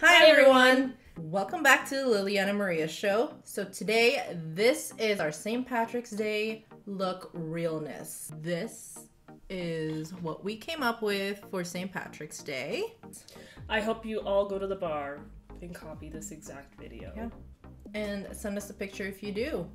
Hi, everyone. Welcome back to the Liliana Maria show. So, today, this is our St. Patrick's Day look realness. This is what we came up with for St. Patrick's Day. I hope you all go to the bar and copy this exact video. Yeah. And send us a picture if you do.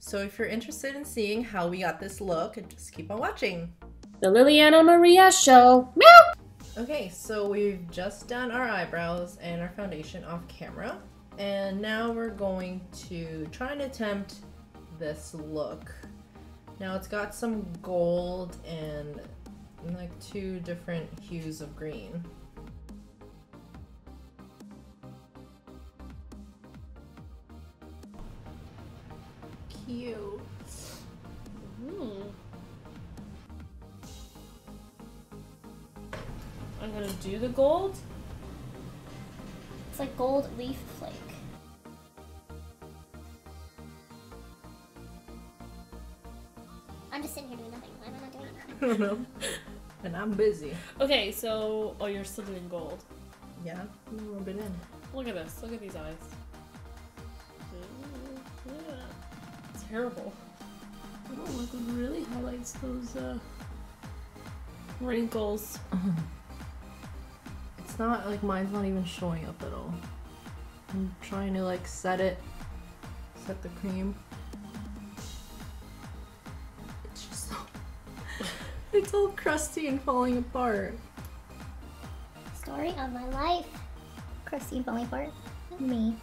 So, if you're interested in seeing how we got this look, just keep on watching. The Liliana Maria Show. Meow! Okay, so we've just done our eyebrows and our foundation off camera. And now we're going to try and attempt this look. Now it's got some gold and like two different hues of green. Cute. I'm gonna do the gold. It's like gold leaf flake. I'm just sitting here doing nothing. Why am I not doing anything? I don't know. And I'm busy. Okay, so oh, you're still doing gold. Yeah, rub it in. Look at this. Look at these eyes. It's terrible. Oh, look, it really highlights those uh, wrinkles. It's not like mine's not even showing up at all. I'm trying to like set it, set the cream. It's just so, it's all crusty and falling apart. Story of my life. Crusty and falling apart. Me.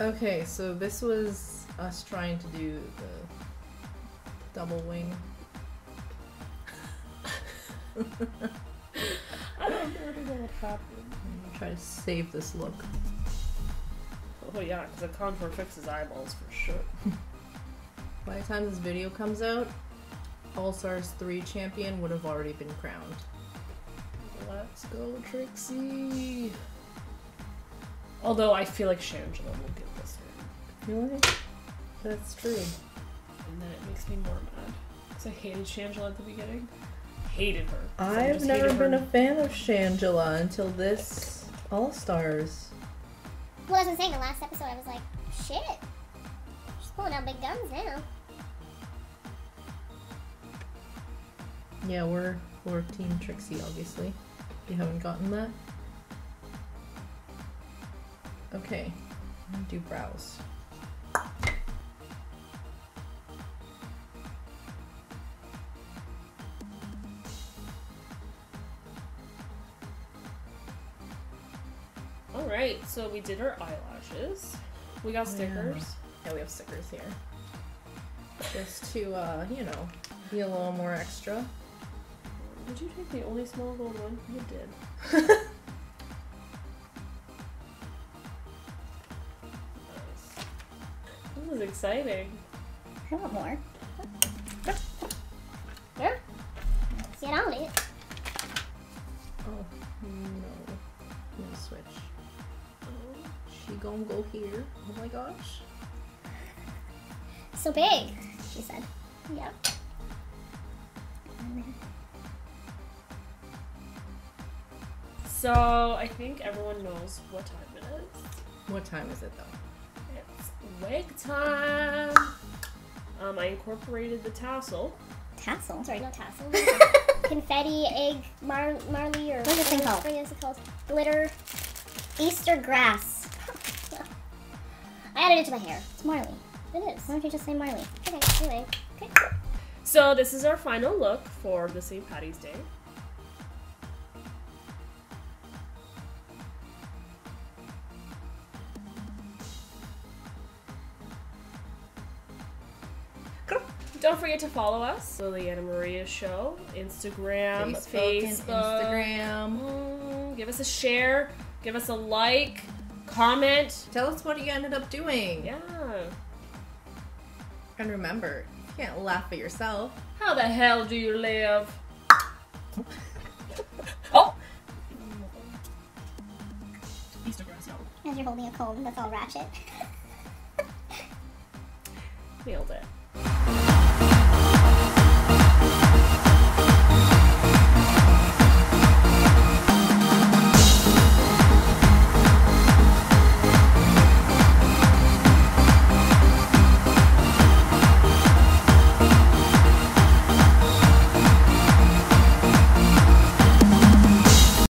Okay, so this was us trying to do the double wing. I don't already know what happened. I'm gonna try to save this look. Oh yeah, because the contour fixes eyeballs for sure. By the time this video comes out, All Stars 3 champion would have already been crowned. Let's go, Trixie. Although I feel like Shangela will get this one, Really? That's true. and then it makes me more mad because I hated Shangela at the beginning. Hated her. I I've never been her. a fan of Shangela until this All Stars. Well, as I was saying, the last episode, I was like, shit. She's pulling out big guns now. Yeah, we're we're Team Trixie, obviously. If you haven't gotten that. Okay, I'm gonna do brows. All right, so we did our eyelashes. We got Oh, yeah. stickers. Yeah, we have stickers here. Just to, uh, you know, be a little more extra. Did you take the only small gold one? You did. Nice. This is exciting. I want more. Gonna go here. Oh my gosh. So big, she said. Yep. So I think everyone knows what time it is. What time is it though? It's wig time. Um, I incorporated the tassel. Tassel? Sorry, no tassel. Confetti, egg, mar- marley, or What's this thing called? What is it called? Glitter. Easter grass. I added it to my hair. It's Marley. It is. Why don't you just say Marley? Okay, anyway. Okay. So this is our final look for the St. Patty's Day. Don't forget to follow us, Liliana Maria Show, Instagram, Facebook, Facebook. Instagram. Mm, give us a share, give us a like, comment. Tell us what you ended up doing. Yeah. And remember, you can't laugh at yourself. How the hell do you live? oh! Easter grass, y'all. As you're holding a comb that's all ratchet. Nailed it.